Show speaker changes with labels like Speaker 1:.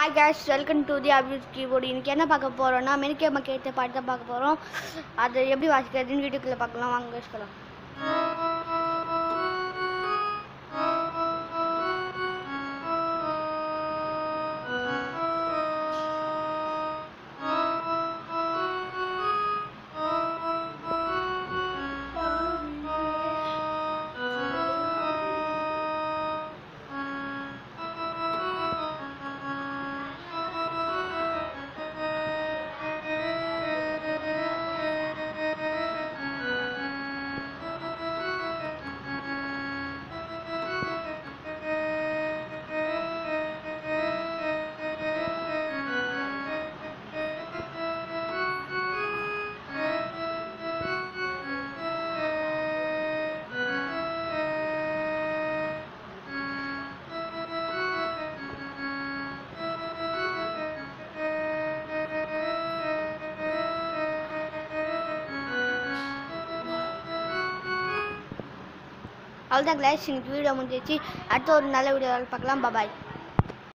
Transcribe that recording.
Speaker 1: Hi guys welcome to the abuse keyboard இன்றைக்கி என்ன பார்க்க போகிறோம்னா மெனிக்கே மக்கேத்த பாட்டு தான் பார்க்க போகிறோம் அது எப்படி வாசிக்கிறதுன்னு வீட்டுக்குள்ளே பார்க்கலாம். வாங்க வச்சுக்கலாம் அவ்வளோதான் கிளாஸ் இன்னைக்கு வீடியோ முடிஞ்சிச்சு அடுத்த ஒரு நல்ல வீடியோவில் பார்க்கலாம். பாய்